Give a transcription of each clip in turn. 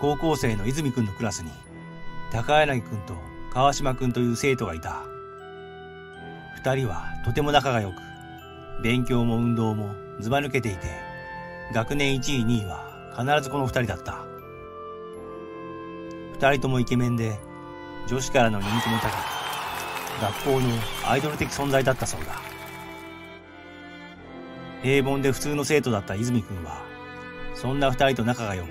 高校生の泉くんのクラスに、高柳くんと川島くんという生徒がいた。二人はとても仲が良く、勉強も運動もずば抜けていて、学年1位2位は必ずこの二人だった。二人ともイケメンで、女子からの人気も高く、学校のアイドル的存在だったそうだ。平凡で普通の生徒だった泉くんは、そんな二人と仲が良く、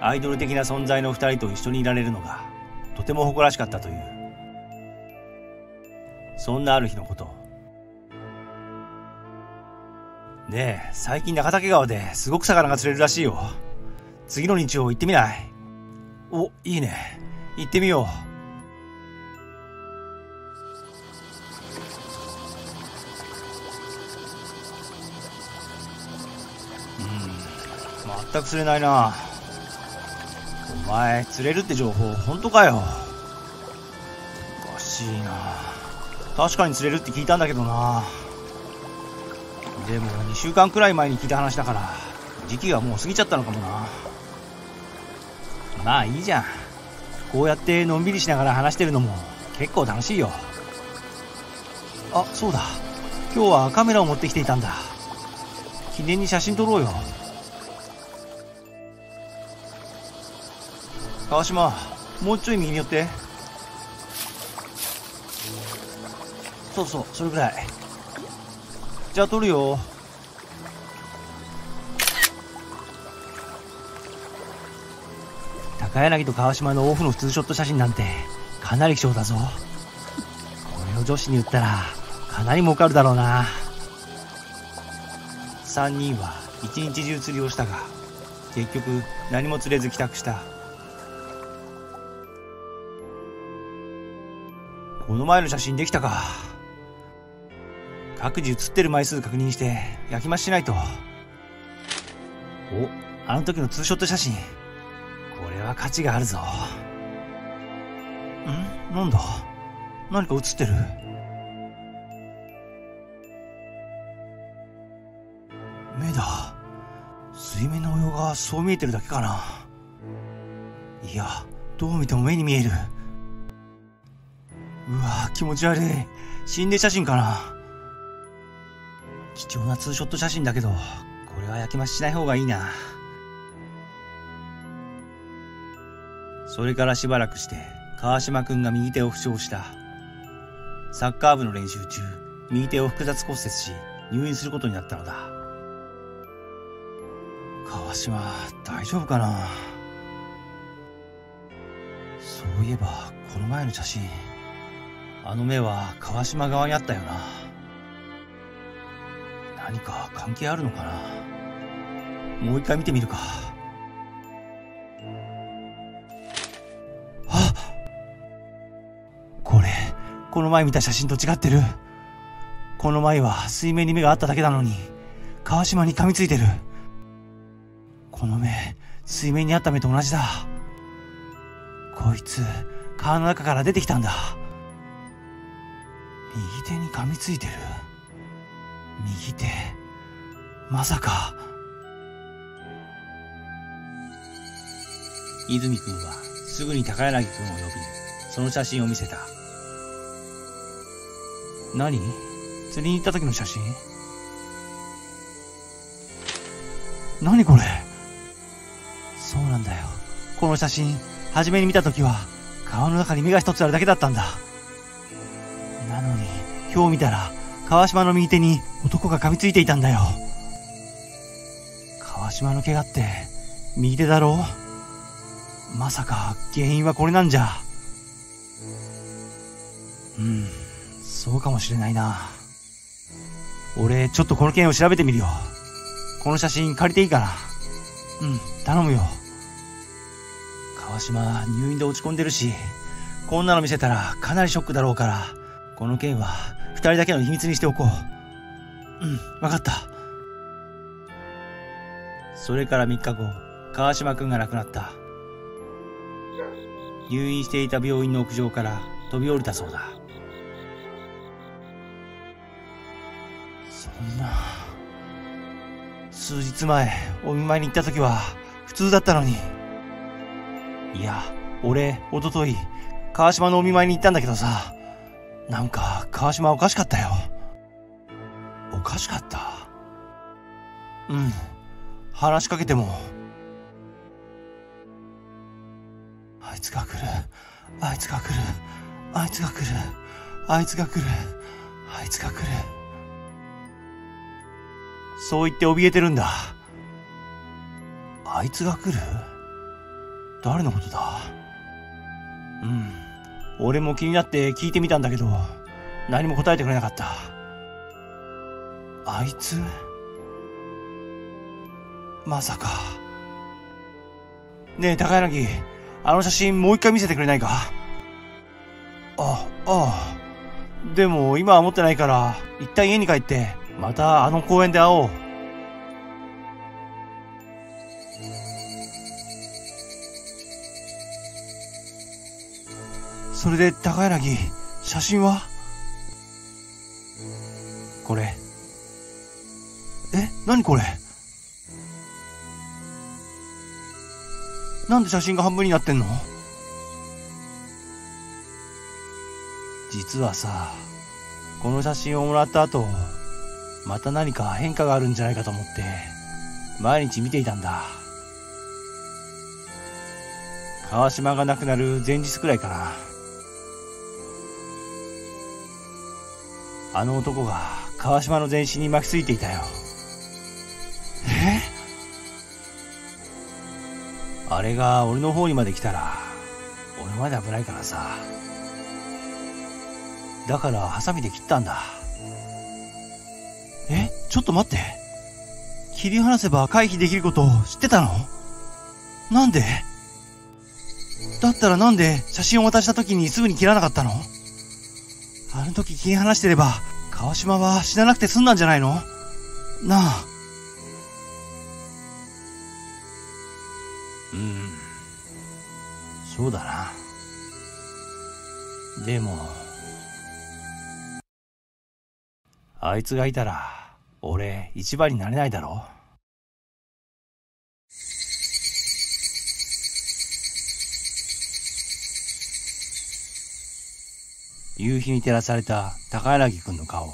アイドル的な存在の二人と一緒にいられるのが、とても誇らしかったという。そんなある日のこと。で、最近中竹川ですごく魚が釣れるらしいよ。次の日曜行ってみない？お、いいね。行ってみよう。全く釣れないなお前釣れるって情報本当かよ？おかしいな。確かに釣れるって聞いたんだけどな。でも2週間くらい前に聞いた話だから時期がもう過ぎちゃったのかもな。まあいいじゃん。こうやってのんびりしながら話してるのも結構楽しいよ。あそうだ。今日はカメラを持ってきていたんだ。記念に写真撮ろうよ。川島もうちょい右に寄って。そうそうそれぐらい。じゃあ撮るよ。高柳と川島のオフのツーショット写真なんてかなり貴重だぞ。これを女子に言ったらかなり儲かるだろうな。3人は一日中釣りをしたが結局何も釣れず帰宅した。この前の写真できたか。各自写ってる枚数確認して焼き増ししないと。お、あの時のツーショット写真。これは価値があるぞ。ん？なんだ？何か写ってる？目だ。水面の模様がそう見えてるだけかな。いや、どう見ても目に見える。うわ気持ち悪い。心霊写真かな。貴重なツーショット写真だけど、これは焼き増ししない方がいいな。それからしばらくして、川島くんが右手を負傷した。サッカー部の練習中、右手を複雑骨折し、入院することになったのだ。川島、大丈夫かなそういえば、この前の写真。あの目は川島側にあったよな。何か関係あるのかなもう一回見てみるか。あこれ、この前見た写真と違ってる。この前は水面に目があっただけなのに、川島に噛みついてる。この目、水面にあった目と同じだ。こいつ、川の中から出てきたんだ。右手に噛みついてる？右手。まさか。泉くんはすぐに高柳くんを呼びその写真を見せた。何？釣りに行った時の写真？何これ？そうなんだよ。この写真初めに見た時は顔の中に目が一つあるだけだったんだ。な今日見たら、川島の右手に男が噛みついていたんだよ。川島の怪我って、右手だろ？まさか、原因はこれなんじゃ。うん、そうかもしれないな。俺、ちょっとこの件を調べてみるよ。この写真借りていいかなうん、頼むよ。川島、入院で落ち込んでるし、こんなの見せたらかなりショックだろうから、この件は人だけの秘密にしておこう。うん、わかった。それから3日後、川島くんが亡くなった。入院していた病院の屋上から飛び降りたそうだ。そんな。数日前、お見舞いに行った時は普通だったのに。いや、俺、おととい、川島のお見舞いに行ったんだけどさ、なんか、川島おかしかったよ。おかしかった？うん。話しかけても、あいつが来る。あいつが来る。あいつが来る。あいつが来る。あいつが来る。そう言って怯えてるんだ。あいつが来る？誰のことだ？うん。俺も気になって聞いてみたんだけど、何も答えてくれなかった。あいつ？まさか。ねえ、高柳、あの写真もう一回見せてくれないか？あ、ああ。でも今は持ってないから、一旦家に帰って、またあの公園で会おう。それで高柳、写真は？これ。え、何これ？なんで写真が半分になってんの？実はさ、この写真をもらった後、また何か変化があるんじゃないかと思って、毎日見ていたんだ。川島が亡くなる前日くらいかな。あの男が川島の全身に巻きついていたよ。え？あれが俺の方にまで来たら、俺まで危ないからさ。だからハサミで切ったんだ。え？ちょっと待って。切り離せば回避できることを知ってたの？なんで？だったらなんで写真を渡した時にすぐに切らなかったの？あの時切り離してれば、川島は死ななくて済んだんじゃないの？なあ。うん。そうだな。でも、あいつがいたら、俺、一番になれないだろう夕日に照らされた高柳くんの顔。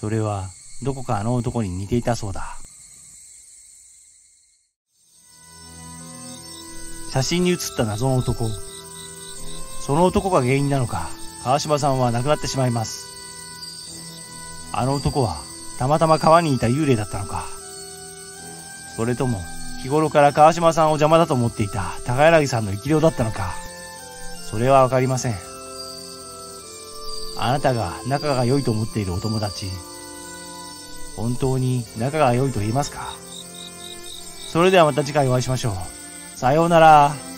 それは、どこかあの男に似ていたそうだ。写真に写った謎の男。その男が原因なのか、川島さんは亡くなってしまいます。あの男はたまたま川にいた幽霊だったのか。それとも日頃から川島さんを邪魔だと思っていた高柳さんの生き量だったのか。それはわかりません。あなたが仲が良いと思っているお友達、本当に仲が良いと言いますかそれではまた次回お会いしましょう。さようなら。